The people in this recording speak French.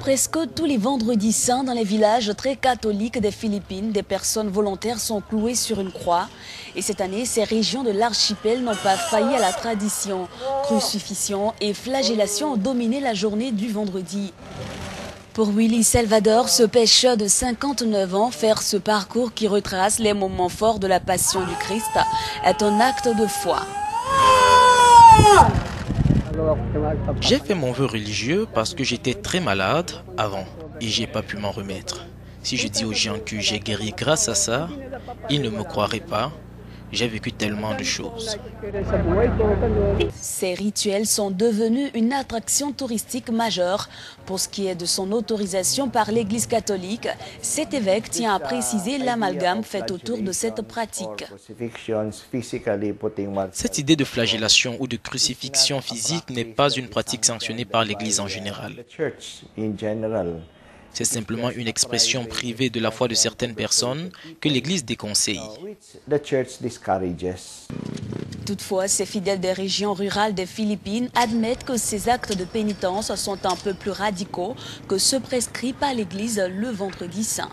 Presque tous les vendredis saints dans les villages très catholiques des Philippines, des personnes volontaires sont clouées sur une croix. Et cette année, ces régions de l'archipel n'ont pas failli à la tradition. Crucifixion et flagellation ont dominé la journée du vendredi. Pour Willy Salvador, ce pêcheur de 59 ans, faire ce parcours qui retrace les moments forts de la passion du Christ est un acte de foi. J'ai fait mon vœu religieux parce que j'étais très malade avant et j'ai pas pu m'en remettre. Si je dis aux gens que j'ai guéri grâce à ça, ils ne me croiraient pas. J'ai vécu tellement de choses. Ces rituels sont devenus une attraction touristique majeure. Pour ce qui est de son autorisation par l'Église catholique, cet évêque tient à préciser l'amalgame fait autour de cette pratique. Cette idée de flagellation ou de crucifixion physique n'est pas une pratique sanctionnée par l'Église en général. C'est simplement une expression privée de la foi de certaines personnes que l'Église déconseille. Toutefois, ces fidèles des régions rurales des Philippines admettent que ces actes de pénitence sont un peu plus radicaux que ceux prescrits par l'Église le vendredi saint.